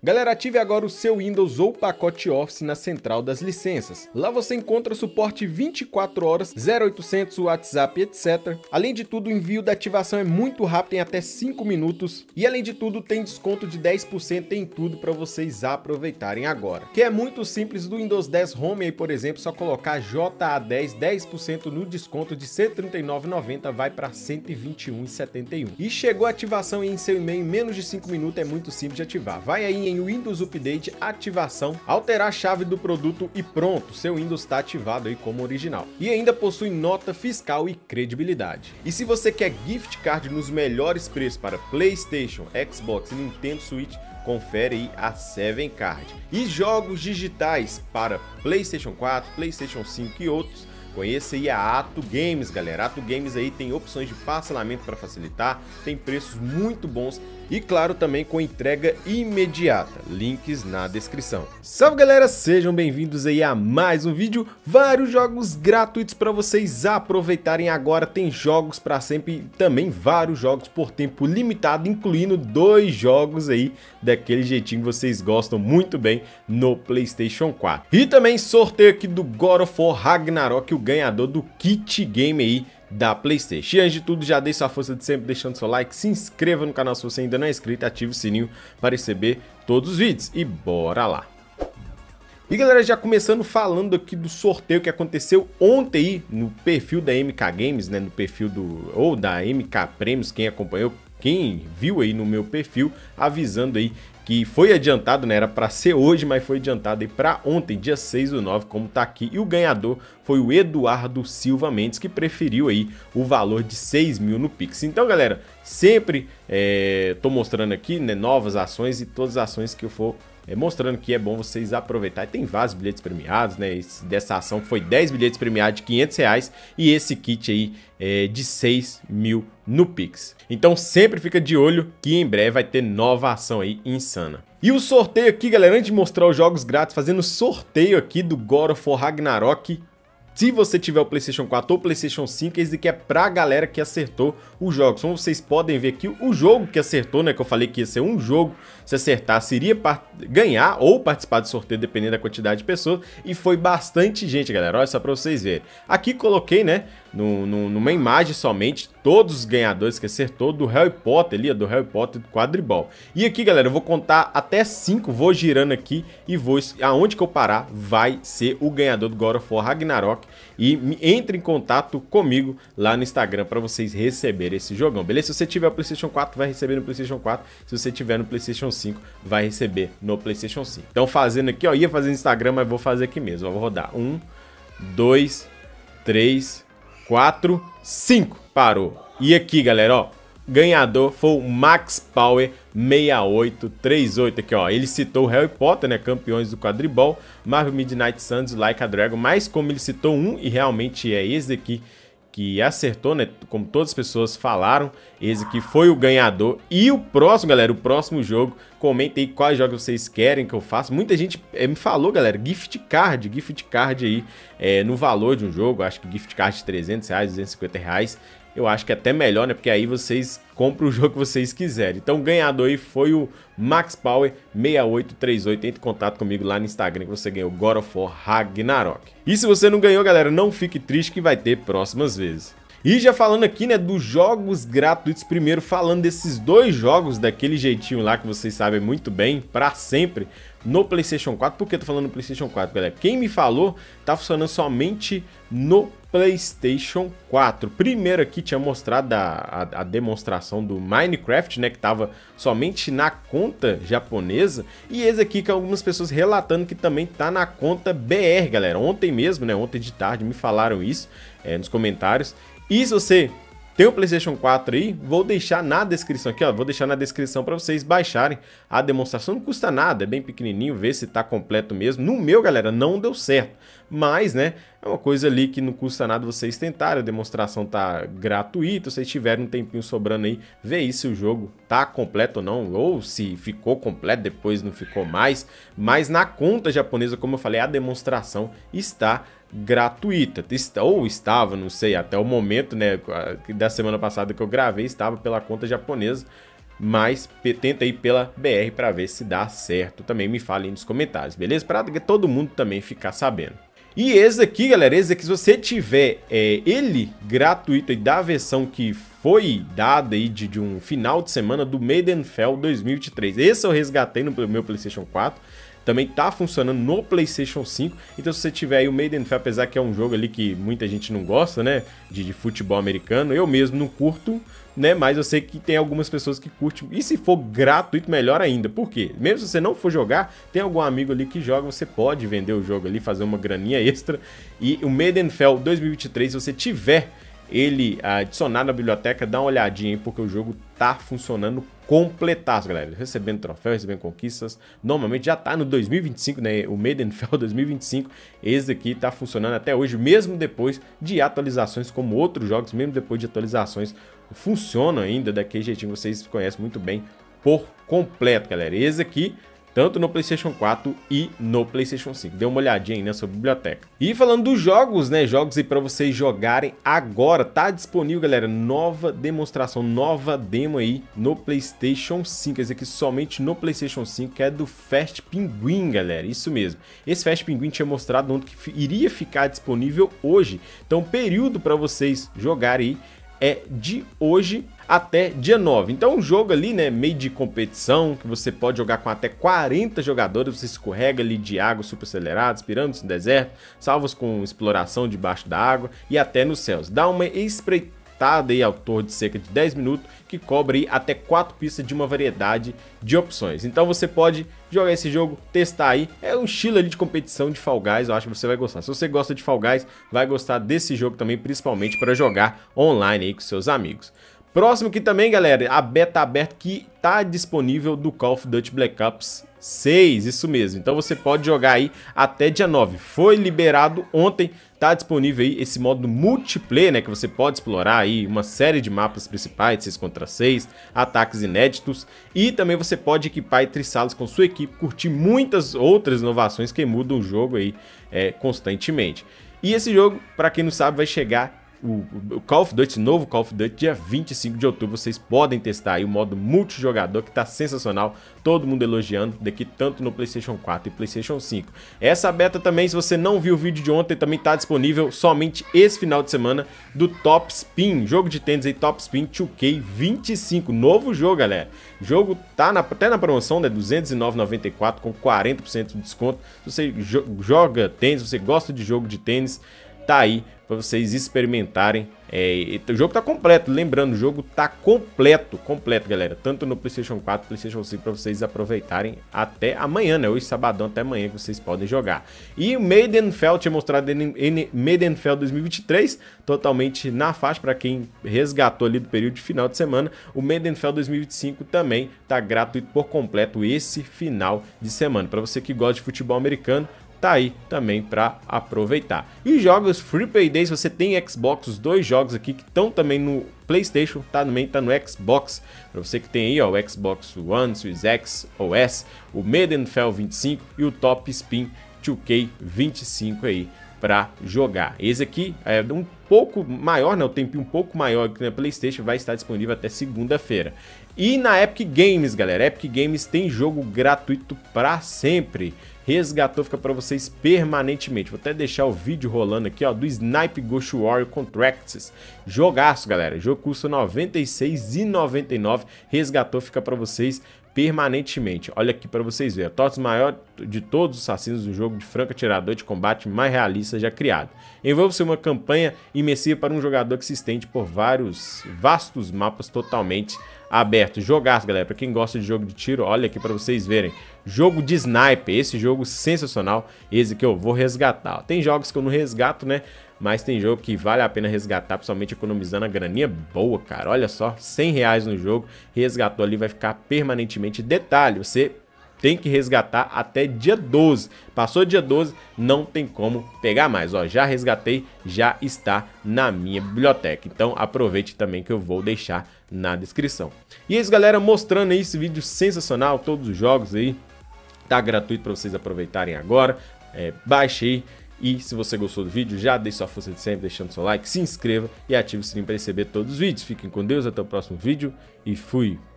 Galera, ative agora o seu Windows ou pacote Office na central das licenças. Lá você encontra suporte 24 horas, 0800, WhatsApp, etc. Além de tudo, o envio da ativação é muito rápido em até 5 minutos. E além de tudo, tem desconto de 10% em tudo para vocês aproveitarem agora. Que é muito simples do Windows 10 Home aí, por exemplo, só colocar JA10, 10% no desconto de R$ 139,90 vai para R$ 121,71. E chegou a ativação em seu e-mail em menos de 5 minutos, é muito simples de ativar. Vai aí em Windows Update ativação, alterar a chave do produto e pronto, seu Windows está ativado aí como original. E ainda possui nota fiscal e credibilidade. E se você quer gift card nos melhores preços para PlayStation, Xbox e Nintendo Switch, confere aí a 7 Card. E jogos digitais para PlayStation 4, PlayStation 5 e outros, Conheça aí a Ato Games, galera. Ato Games aí tem opções de parcelamento para facilitar, tem preços muito bons e claro também com entrega imediata. Links na descrição. Salve galera, sejam bem-vindos aí a mais um vídeo. Vários jogos gratuitos para vocês aproveitarem agora. Tem jogos para sempre também vários jogos por tempo limitado, incluindo dois jogos aí daquele jeitinho que vocês gostam muito bem no PlayStation 4. E também sorteio aqui do God of War Ragnarok, o ganhador do kit game aí da Playstation. E antes de tudo, já deixe sua força de sempre deixando seu like, se inscreva no canal se você ainda não é inscrito ative o sininho para receber todos os vídeos. E bora lá! E galera, já começando falando aqui do sorteio que aconteceu ontem aí no perfil da MK Games, né, no perfil do ou da MK Prêmios, quem acompanhou, quem viu aí no meu perfil, avisando aí que foi adiantado, né? Era para ser hoje, mas foi adiantado aí para ontem, dia 6 do 9, como tá aqui. E o ganhador foi o Eduardo Silva Mendes, que preferiu aí o valor de 6 mil no Pix. Então, galera, sempre é, tô mostrando aqui né, novas ações e todas as ações que eu for é, mostrando que é bom vocês aproveitar. Tem vários bilhetes premiados, né? Esse, dessa ação foi 10 bilhetes premiados de 500 reais e esse kit aí é de 6 mil no Pix. Então sempre fica de olho que em breve vai ter nova ação aí insana. E o sorteio aqui, galera, antes de mostrar os jogos grátis, fazendo sorteio aqui do God of War Ragnarok, se você tiver o PlayStation 4 ou PlayStation 5, esse aqui é pra galera que acertou os jogos. Como vocês podem ver aqui, o jogo que acertou, né, que eu falei que ia ser um jogo, se acertasse, iria ganhar ou participar do sorteio, dependendo da quantidade de pessoas, e foi bastante gente, galera, olha só pra vocês verem. Aqui coloquei, né, no, no, numa imagem somente, todos os ganhadores que acertou do Harry Potter ali, do Harry Potter do quadribol. E aqui, galera, eu vou contar até 5, vou girando aqui e vou, aonde que eu parar, vai ser o ganhador do God of War Ragnarok. E entre em contato comigo lá no Instagram para vocês receberem esse jogão, beleza? Se você tiver o PlayStation 4, vai receber no PlayStation 4. Se você tiver no PlayStation 5, vai receber no PlayStation 5. Então, fazendo aqui, ó, ia fazer no Instagram, mas vou fazer aqui mesmo. Eu vou rodar. Um, dois, três, 4, 5. Parou. E aqui, galera, ó. Ganhador foi o Max Power 6838 aqui, ó. Ele citou Harry Potter, né? Campeões do quadribol, Marvel Midnight Suns, Like a Dragon, mas como ele citou um, e realmente é esse aqui que acertou, né? Como todas as pessoas falaram, esse aqui foi o ganhador. E o próximo, galera, o próximo jogo, comentem aí quais jogos vocês querem que eu faça. Muita gente é, me falou, galera, gift card, gift card aí é, no valor de um jogo. Acho que gift card de 300 reais, 250 reais eu acho que é até melhor, né? Porque aí vocês compram o jogo que vocês quiserem. Então o ganhador aí foi o Max Power 6838. Entre em contato comigo lá no Instagram que você ganhou God of War Ragnarok. E se você não ganhou, galera, não fique triste que vai ter próximas vezes. E já falando aqui, né, dos jogos gratuitos, primeiro falando desses dois jogos daquele jeitinho lá que vocês sabem muito bem, para sempre, no PlayStation 4. Por que eu tô falando no PlayStation 4, galera? Quem me falou, tá funcionando somente no PlayStation 4. Primeiro aqui tinha mostrado a, a, a, demonstração do Minecraft, né, que tava somente na conta japonesa, e esse aqui que algumas pessoas relatando que também tá na conta BR, galera. Ontem mesmo, né, ontem de tarde me falaram isso é, nos comentários. E se você tem o PlayStation 4 aí, vou deixar na descrição aqui, ó, vou deixar na descrição para vocês baixarem a demonstração, não custa nada, é bem pequenininho, ver se tá completo mesmo. No meu, galera, não deu certo, mas, né, é uma coisa ali que não custa nada vocês tentarem, a demonstração tá gratuita, se vocês tiverem um tempinho sobrando aí, ver aí se o jogo tá completo ou não, ou se ficou completo, depois não ficou mais, mas na conta japonesa, como eu falei, a demonstração está gratuita, ou estava, não sei, até o momento, né, da semana passada que eu gravei, estava pela conta japonesa, mas tenta aí pela BR para ver se dá certo. Também me fale nos comentários, beleza? Para todo mundo também ficar sabendo. E esse aqui, galera, esse aqui, se você tiver é, ele gratuito aí da versão que foi dada aí de, de um final de semana do Maidenfell 2023. Esse eu resgatei no meu PlayStation 4 também tá funcionando no PlayStation 5. Então, se você tiver aí o Maidenfell, apesar que é um jogo ali que muita gente não gosta, né, de, de, futebol americano, eu mesmo não curto, né, mas eu sei que tem algumas pessoas que curtem. E se for gratuito, melhor ainda. Por quê? Mesmo se você não for jogar, tem algum amigo ali que joga, você pode vender o jogo ali, fazer uma graninha extra. E o Maidenfell 2023, se você tiver ele adicionado na biblioteca, dá uma olhadinha aí, porque o jogo tá funcionando completaço, galera. Recebendo troféu, recebendo conquistas. Normalmente já tá no 2025, né? O Maidenfell 2025. Esse aqui tá funcionando até hoje, mesmo depois de atualizações, como outros jogos, mesmo depois de atualizações, funciona ainda daquele jeitinho que vocês conhecem muito bem por completo, galera. Esse aqui tanto no PlayStation 4 e no PlayStation 5. Dê uma olhadinha aí nessa biblioteca. E falando dos jogos, né, jogos aí para vocês jogarem agora, tá disponível, galera, nova demonstração, nova demo aí no PlayStation 5, esse aqui somente no PlayStation 5, que é do Fast Pinguim, galera, isso mesmo. Esse Fast Pinguim tinha mostrado onde que iria ficar disponível hoje. Então, período para vocês jogarem aí é de hoje até dia 9. Então um jogo ali, né, meio de competição, que você pode jogar com até 40 jogadores, você escorrega ali de água super aceleradas, pirâmides no deserto, salvos com exploração debaixo da água e até nos céus. Dá uma espreitada aí ao torno de cerca de 10 minutos, que cobre até 4 pistas de uma variedade de opções. Então você pode jogar esse jogo, testar aí. É um estilo ali de competição de Fall Guys, eu acho que você vai gostar. Se você gosta de Fall Guys, vai gostar desse jogo também, principalmente para jogar online aí com seus amigos. Próximo aqui também, galera, a beta aberta que tá disponível do Call of Duty Black Ops 6, isso mesmo. Então você pode jogar aí até dia 9. Foi liberado ontem, tá disponível aí esse modo multiplayer, né, que você pode explorar aí uma série de mapas principais, 6 contra 6, ataques inéditos e também você pode equipar e triçá-los com sua equipe, curtir muitas outras inovações que mudam o jogo aí é, constantemente. E esse jogo, para quem não sabe, vai chegar o, Call of Duty, novo Call of Duty, dia 25 de outubro. Vocês podem testar aí o modo multijogador que tá sensacional. Todo mundo elogiando daqui tanto no PlayStation 4 e PlayStation 5. Essa beta também, se você não viu o vídeo de ontem, também tá disponível somente esse final de semana do Top Spin, jogo de tênis aí Top Spin 2K 25, novo jogo, galera. O jogo tá na, até na promoção, né, 209,94 com 40% de desconto. Se você joga tênis, você gosta de jogo de tênis, tá aí para vocês experimentarem. É, o jogo tá completo, lembrando, o jogo tá completo, completo, galera, tanto no PlayStation 4, PlayStation 5 para vocês aproveitarem até amanhã, né? Hoje sabadão até amanhã que vocês podem jogar. E o Maidenfell tinha mostrado em Maidenfell 2023, totalmente na faixa para quem resgatou ali do período de final de semana. O Maidenfell 2025 também tá gratuito por completo esse final de semana. Para você que gosta de futebol americano, tá aí também para aproveitar. E jogos Free Play Days, você tem Xbox, os dois jogos aqui que estão também no PlayStation, tá também tá no Xbox. Para você que tem aí, ó, o Xbox One, Series X, OS, o Maidenfell 25 e o Top Spin 2K 25 aí para jogar. Esse aqui é um pouco maior, né, o tempo um pouco maior que na PlayStation, vai estar disponível até segunda-feira. E na Epic Games, galera, Epic Games tem jogo gratuito para sempre resgatou, fica para vocês permanentemente. Vou até deixar o vídeo rolando aqui, ó, do Snipe Ghost Warrior Contracts. Jogaço, galera. O jogo custa R$ 96,99. Resgatou, fica para vocês permanentemente. Olha aqui para vocês verem. TOTS maior de todos os assassinos do jogo de franco atirador de combate mais realista já criado. Envolve-se uma campanha imersiva para um jogador que se estende por vários vastos mapas totalmente aberto. Jogaço, galera. Para quem gosta de jogo de tiro, olha aqui para vocês verem. Jogo de sniper, esse jogo sensacional, esse que eu vou resgatar. Tem jogos que eu não resgato, né? Mas tem jogo que vale a pena resgatar, principalmente economizando a graninha boa, cara. Olha só, 100 reais no jogo, resgatou ali, vai ficar permanentemente. Detalhe, você tem que resgatar até dia 12. Passou dia 12, não tem como pegar mais. Ó, já resgatei, já está na minha biblioteca. Então aproveite também que eu vou deixar na descrição. E é isso, galera, mostrando aí esse vídeo sensacional, todos os jogos aí. Tá gratuito para vocês aproveitarem agora. É, baixe aí. E se você gostou do vídeo, já deixe sua força de sempre deixando seu like, se inscreva e ative o sininho para receber todos os vídeos. Fiquem com Deus, até o próximo vídeo e fui!